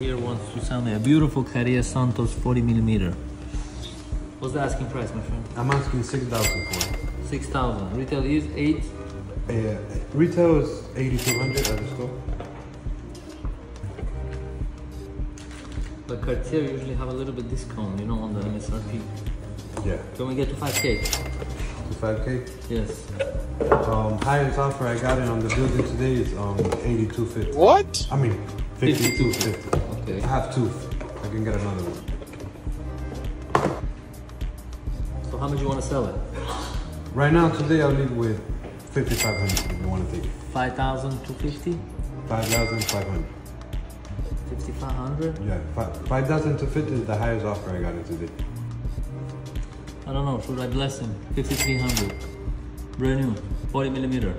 Here wants to sell me a beautiful Cartier Santos 40 millimeter. What's the asking price, my friend? I'm asking 6000 for it. 6,000. Retail is 8. Uh, retail is 8200 at the store. But Cartier usually have a little bit discount, you know, on the MSRP. Yeah. Can we get to 5K? To 5k. Yes. Um, highest offer I got it on the building today is um 8250. What? I mean 5250. Okay. I have two. I can get another one. So how much you want to sell it? Right now today I'll leave with 5500 if you want to take it. 5,250? 5500. 5,500? Yeah. 5250 is the highest offer I got it today. I don't know, should I bless him? 5,300. Brand new. 40 millimeter.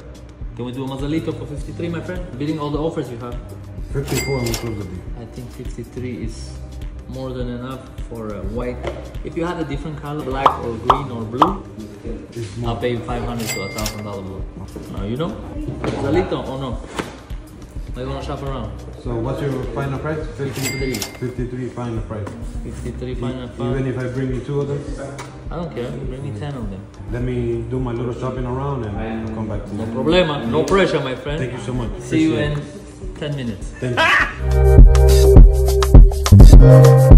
Can we do a Mazzalito for 53, my friend? Beating all the offers you have. 54 and we close the deal. I think 53 is more than enough for a white. If you had a different color, black or green or blue, I'll pay you 500 to a thousand dollar blue. Now you know? Mazzalito or no? Are you gonna shop around? So what's your final price? 53. 53 final price. 53 final price. Even if I bring you two of them, I don't care. Bring me 10 of them. let me do my little shopping around and I'll come back to you. No you. problema. No pressure, my friend. Thank you so much. See you Appreciate in 10 minutes. it. Thank you.